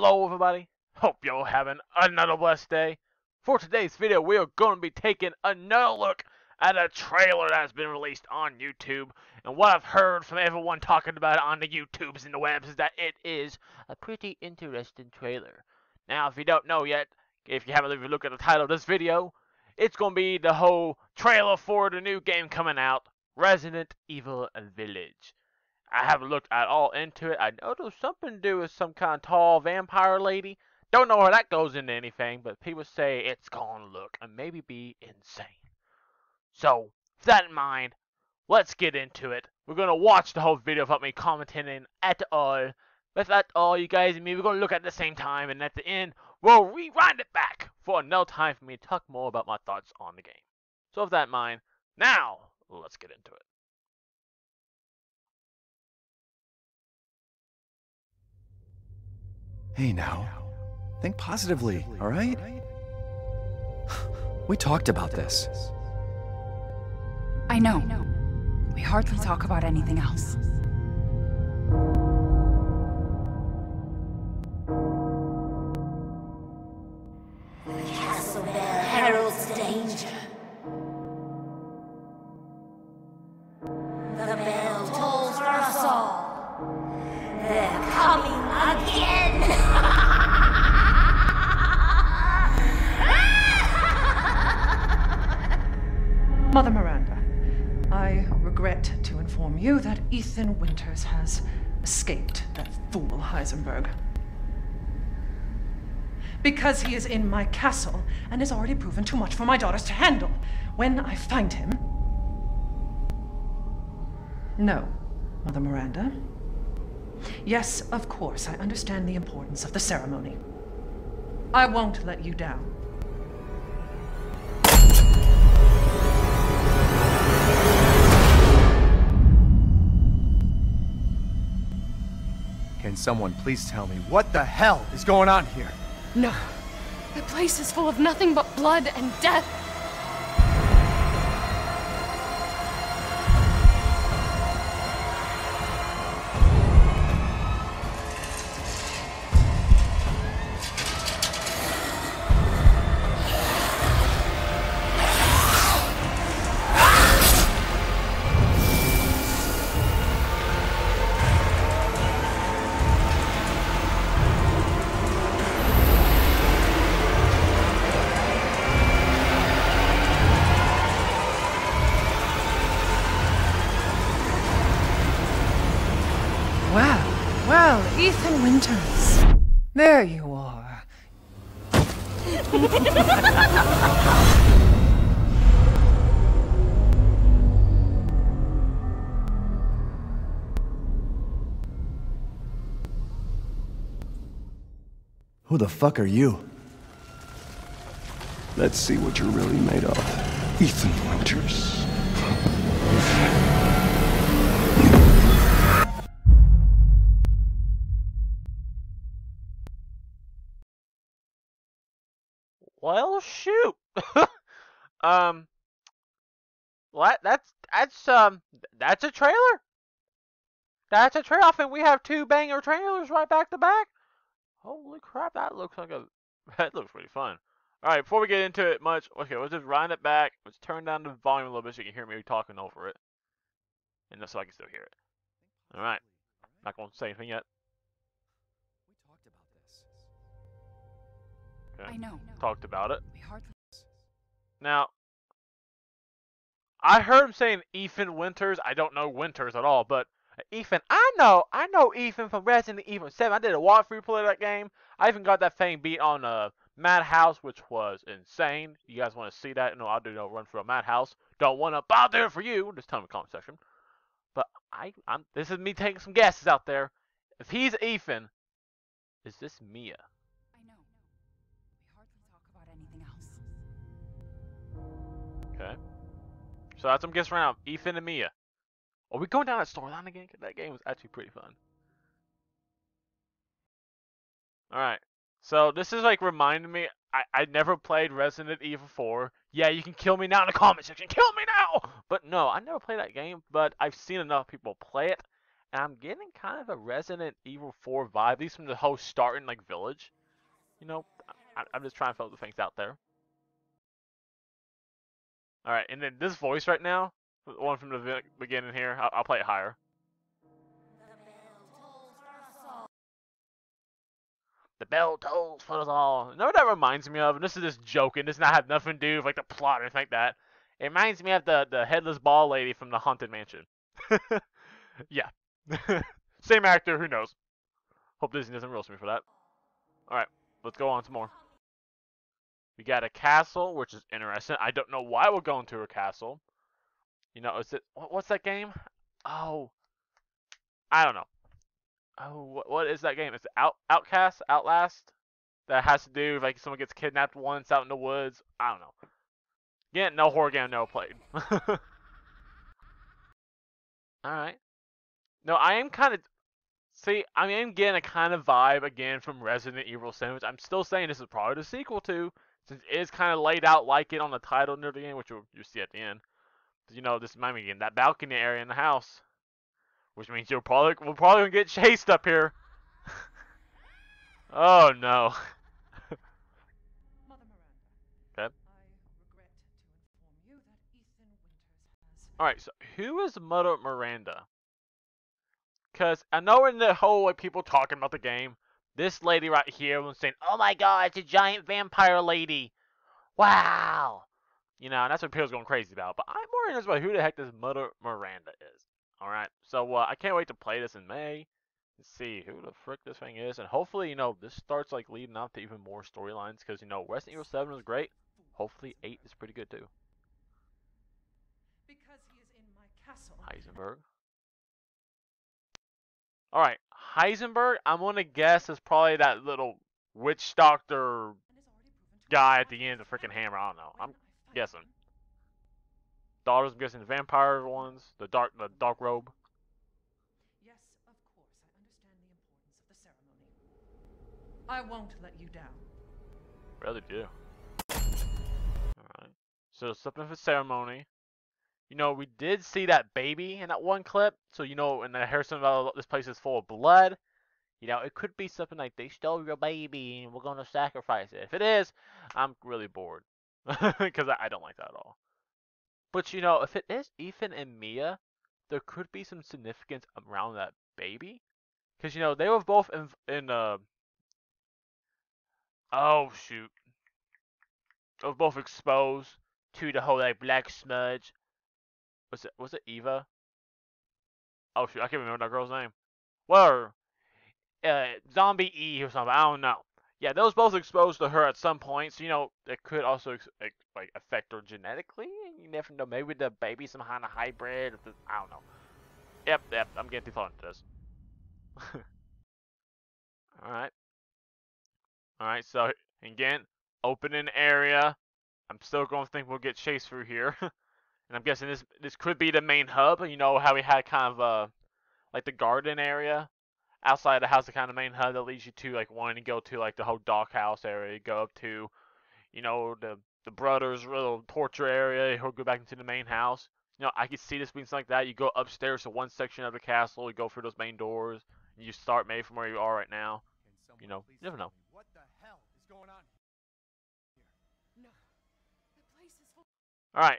Hello everybody, hope you're having another blessed day. For today's video we are going to be taking another look at a trailer that's been released on YouTube. And what I've heard from everyone talking about it on the YouTubes and the webs is that it is a pretty interesting trailer. Now if you don't know yet, if you haven't even looked at the title of this video, it's going to be the whole trailer for the new game coming out, Resident Evil Village. I haven't looked at all into it. I know there's something to do with some kind of tall vampire lady. Don't know where that goes into anything, but people say it's gonna look and maybe be insane. So, with that in mind, let's get into it. We're gonna watch the whole video of me commenting at all. But that's all you guys and me, we're gonna look at the same time, and at the end, we'll rewind it back for another time for me to talk more about my thoughts on the game. So with that in mind, now let's get into it. Hey now, think positively, all right? We talked about this. I know. We hardly talk about anything else. That Ethan Winters has escaped that fool Heisenberg. Because he is in my castle and has already proven too much for my daughters to handle. When I find him. No, Mother Miranda. Yes, of course, I understand the importance of the ceremony. I won't let you down. Someone please tell me what the hell is going on here? No. The place is full of nothing but blood and death. Who the fuck are you? Let's see what you're really made of. Ethan Winters. Well, shoot. um, well, that's that's um that's a trailer. That's a trailer. Think we have two banger trailers right back to back. Holy crap, that looks like a that looks pretty fun. All right, before we get into it much, okay, let's just wind it back. Let's turn down the volume a little bit so you can hear me talking over it, and so I can still hear it. All right, not gonna say anything yet. Okay. I know. Talked about it. We hardly. Now, I heard him saying Ethan Winters. I don't know Winters at all, but Ethan, I know, I know Ethan from Resident Evil 7. I did a walkthrough play of that game. I even got that thing beat on uh, Madhouse, which was insane. You guys want to see that? No, I'll do no run for a Madhouse. Don't want to bother it for you. Just tell me in the comment section. But I, I'm. This is me taking some guesses out there. If he's Ethan, is this Mia? Okay. So that's I'm guessing. Ethan and Mia. Are we going down that storyline again? 'Cause that game was actually pretty fun. Alright. So this is like reminding me I, I never played Resident Evil 4. Yeah, you can kill me now in the comment section. Kill me now! But no, I never played that game, but I've seen enough people play it. And I'm getting kind of a Resident Evil 4 vibe, at least from the whole starting like village. You know, I, I'm just trying to throw the things out there. All right, and then this voice right now, the one from the beginning here, I'll, I'll play it higher. The bell tolls for us all. You know what that reminds me of? And this is just joking. This does not have nothing to do with like the plot or anything like that. It reminds me of the the headless ball lady from the Haunted Mansion. yeah, same actor. Who knows? Hope Disney doesn't roast me for that. All right, let's go on some more. We got a castle, which is interesting. I don't know why we're going to a castle. You know, is it what, what's that game? Oh, I don't know. Oh, what, what is that game? Is it Out Outcast, Outlast? That has to do with like someone gets kidnapped once out in the woods. I don't know. Again, no horror game never played. Alright. No, I am kind of... See, I am getting a kind of vibe again from Resident Evil 7, which I'm still saying this is probably the sequel to, since it is kind of laid out like it on the title near the end, which you'll, you'll see at the end. You know, this reminds me again, that balcony area in the house. Which means you'll probably, we'll probably gonna get chased up here. oh no. Okay. I regret to inform you that Ethan Winters has. Alright, so who is Mother Miranda? Because I know in the whole like people talking about the game, this lady right here was saying, "Oh my God, it's a giant vampire lady! Wow!" You know, and that's what people's going crazy about. But I'm more interested about who the heck this Mother Miranda is. All right, so uh, I can't wait to play this in May. Let's see who the frick this thing is, and hopefully, you know, this starts like leading up to even more storylines. Because you know, Resident Evil 7 was great. Hopefully, 8 is pretty good too. Because he is in my castle. Heisenberg. Alright, Heisenberg, I'm gonna guess is probably that little witch doctor and is already proven to guy at the end of the freaking hammer. I don't know. I'm When I fight guessing. daughters, I'm guessing the vampire ones, the dark, the dark robe. Yes, of course, I understand the importance of the ceremony. I won't let you down. Really do. Alright. So something for ceremony. You know, we did see that baby in that one clip. So you know, and heard something about this place is full of blood. You know, it could be something like they stole your baby and we're gonna sacrifice it. If it is, I'm really bored because I, I don't like that at all. But you know, if it is Ethan and Mia, there could be some significance around that baby, because you know they were both in in uh. Oh shoot. They were both exposed to the whole like black smudge. Was it was it Eva? Oh shoot, I can't remember that girl's name. Well, uh, Zombie E or something. I don't know. Yeah, those both exposed to her at some point, so you know it could also ex- ex- like affect her genetically. You never know. Maybe the baby's some kind of hybrid. The, I don't know. Yep, yep. I'm getting too far into this. all right, all right. So again, opening area. I'm still going to think we'll get chased through here, and I'm guessing this this could be the main hub. You know how we had kind of uh like the garden area outside the house, the kind of main hub that leads you to like wanting to go to like the whole dock house area, go up to, you know, the the brothers' little torture area, or go back into the main house. You know, I could see this being something like that. You go upstairs to one section of the castle, you go through those main doors, and you start maybe from where you are right now. You know, you never know. What the hell is going on here? No. The place is full All right.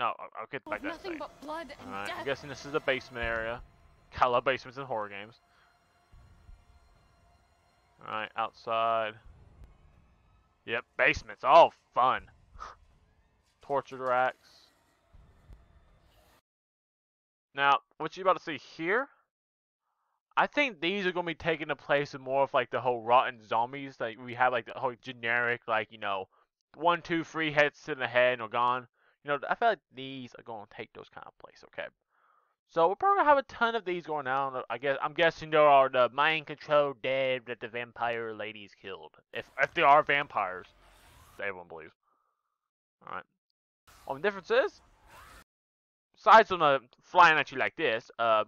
No, I'll, get back to that. nothing thing. but blood and right. I'm guessing this is the basement area. I love basements in horror games. All right, outside. Yep, basements. All fun. Torture racks. Now, what you about to see here? I think these are gonna be taking the place of more of like the whole rotten zombies. Like we have like the whole generic, like you know, one, two, three heads to the head and are gone. You know, I feel like these are gonna take those kind of place. Okay. So we're probably gonna have a ton of these going on. I guess I'm guessing there are the mind control dead that the vampire ladies killed. If if they are vampires, everyone believes. All right. Well, the difference is, besides from the flying at you like this, uh,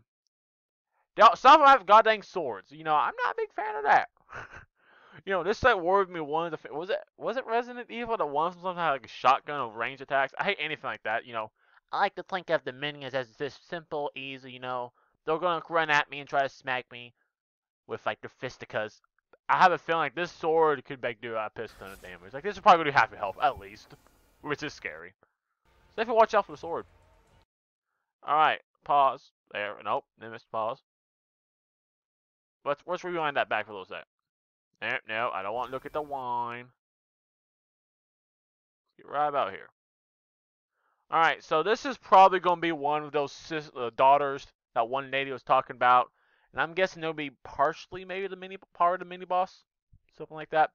some of them have goddamn swords. You know, I'm not a big fan of that. you know, this like worried me. One of the was it was it Resident Evil that one of them like a shotgun of range attacks. I hate anything like that. You know, I like to think of the minions as this simple, easy, you know, they're gonna run at me and try to smack me with like the fisticuffs. I have a feeling like this sword could do a piss ton of damage. Like this is probably gonna do half your health at least, which is scary. So definitely watch out for the sword. All right, pause. There, nope, they missed pause. Let's let's rewind that back for a little sec. No, no, I don't want to look at the wine. Let's get right about here. All right, so this is probably going to be one of those sis uh, daughters that one lady was talking about, and I'm guessing it'll be partially maybe the mini part of the mini boss, something like that.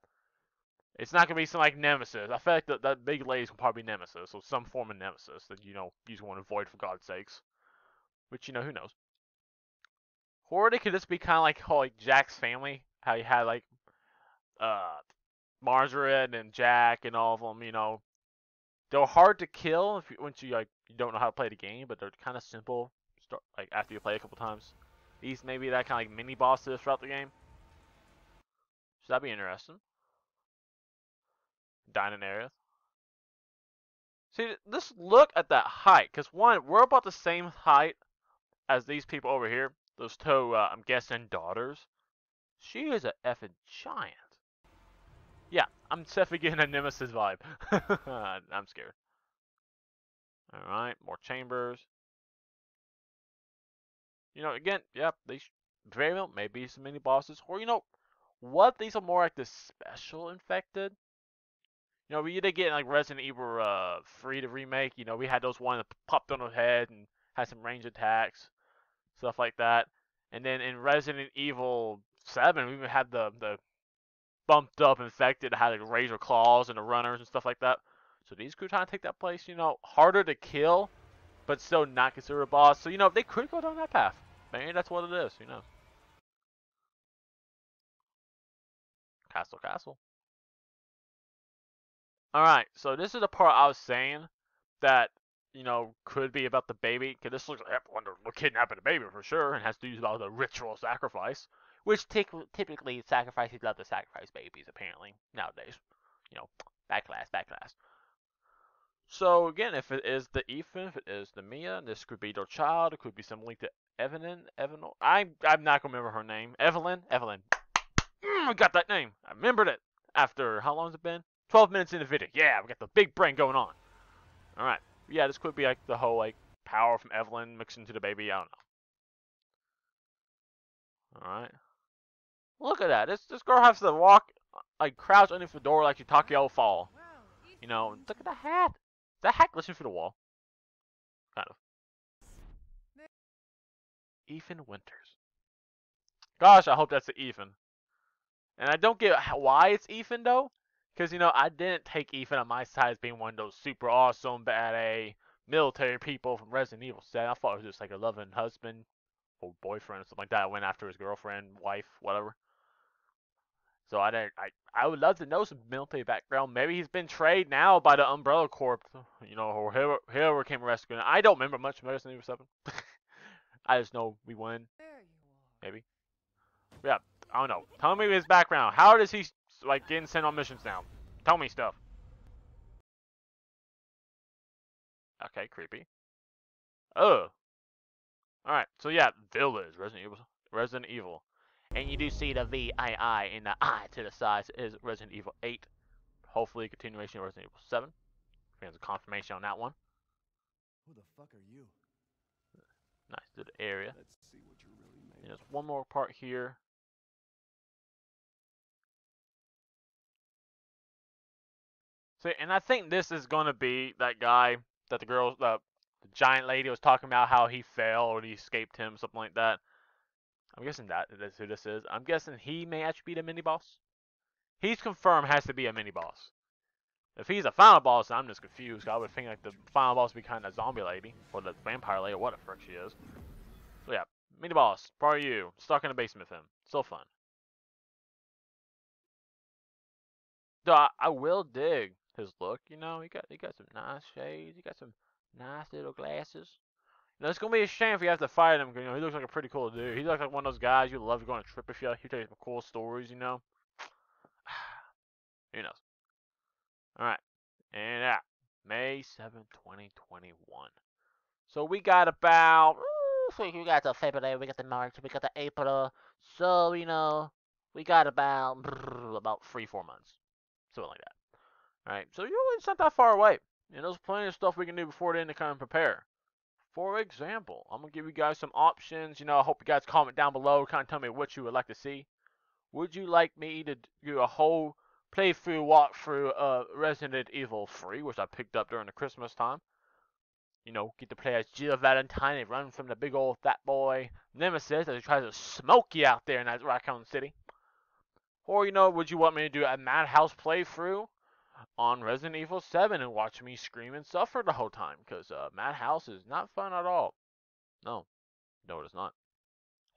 It's not gonna be some like nemesis. I feel like that big lady's gonna probably be nemesis, or some form of nemesis that you know you just want to avoid for God's sakes. Which you know who knows. Or they could just be kind of like how like Jack's family, how you had like uh Margaret and Jack and all of them. You know, they're hard to kill if you, once you like you don't know how to play the game, but they're kind of simple. Start like after you play a couple times. These maybe that kind of like mini bosses throughout the game. So that'd be interesting. Dining area. See, just look at that height, because one, we're about the same height as these people over here. Those two, uh, I'm guessing, daughters. She is a effing giant. Yeah, I'm definitely getting a Nemesis vibe. I'm scared. Alright, more chambers. You know, again, yep, these very well maybe some mini bosses. Or, you know, what? These are more like the special infected. You know, we did get like Resident Evil uh, 3 to remake. You know, we had those one that popped on the head and had some range attacks, stuff like that. And then in Resident Evil 7, we even had the the bumped up infected had like razor claws and the runners and stuff like that. So these could try to take that place. You know, harder to kill, but still not considered a boss. So you know, they could go down that path. Maybe that's what it is. You know. Castle, castle. Alright, so this is the part I was saying that, you know, could be about the baby. Because this looks like, we're kidnapping the baby for sure, and has to use about the ritual sacrifice. Which typically sacrifices love to sacrifice babies, apparently, nowadays. You know, back class, back class. So again, if it is the Ethan, if it is the Mia, this could be their child, it could be some link to Evelyn, Evelyn. I'm I'm not gonna remember her name. Evelyn, Evelyn. Mm, I got that name. I remembered it. After how long has it been? 12 minutes in the video. Yeah, we got the big brain going on. All right. Yeah, this could be like the whole like power from Evelyn mixed into the baby. I don't know. All right. Look at that. This this girl has to walk uh, like crouch underneath the door like Takeo fall. You know, look at the hat. That hat glitching through the wall? Kind of. Ethan Winters. Gosh, I hope that's the Ethan. And I don't get why it's Ethan though. Because, you know, I didn't take Ethan on my side as being one of those super awesome, bad A military people from Resident Evil 7. I thought it was just like a loving husband or boyfriend or something like that. I went after his girlfriend, wife, whatever. So I didn't. I I would love to know some military background. Maybe he's been trained now by the Umbrella Corp, you know, or whoever, whoever came rescuing. I don't remember much of Resident Evil Seven. I just know we win. Maybe. Yeah, I don't know. Tell me his background. How does he like getting sent on missions now? Tell me stuff. Okay, creepy. Oh. Alright, so yeah, Village, Resident Evil. Resident Evil. And you do see the VII in the I to the side is Resident Evil 8. Hopefully continuation of Resident Evil 7. There's a confirmation on that one. Who the fuck are you? Nice to the area. Let's see what you're really made And there's one more part here. See, and I think this is gonna be that guy that the girl, the, the giant lady was talking about how he fell or he escaped him, something like that. I'm guessing that is who this is. I'm guessing he may actually be the mini boss. He's confirmed has to be a mini boss. If he's a final boss, I'm just confused. I would think like the final boss would be kind of zombie lady or the vampire lady or what the frick she is. So yeah, mini boss, of you, stuck in the basement with him. Still fun. Though I, I will dig his look. You know, he got he got some nice shades. He got some nice little glasses. Know, it's gonna be a shame if you have to fight him. You know, he looks like a pretty cool dude. He looks like one of those guys you love to on a trip with you. He tells you some cool stories. You know. Who knows? All right, and yeah, May 7, 2021. So we got about like we got the February, we got the March, we got the April. So you know, we got about about three, four months, something like that. All right, so you it's not that far away. And there's plenty of stuff we can do before then to kind of prepare. For example, I'm gonna give you guys some options. You know, I hope you guys comment down below, kind of tell me what you would like to see. Would you like me to do a whole playthrough walkthrough of Resident Evil 3, which I picked up during the Christmas time? You know, get to play as Jill Valentine and run from the big old fat boy Nemesis as he tries to smoke you out there in that Raccoon City. Or, you know, would you want me to do a Madhouse playthrough on Resident Evil 7 and watch me scream and suffer the whole time? Because uh, Madhouse is not fun at all. No, no, it is not.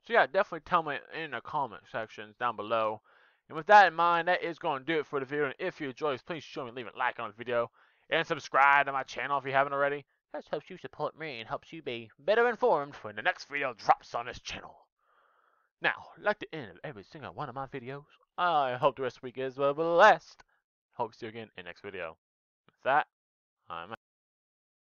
So yeah, definitely tell me in the comment sections down below. And with that in mind, that is going to do it for the video. And if you enjoyed, please show me leave a like on the video and subscribe to my channel if you haven't already. That helps you support me and helps you be better informed when the next video drops on this channel. Now, like the end of every single one of my videos, I hope the rest of the week is blessed. Hope to see you again in the next video. With that, I'm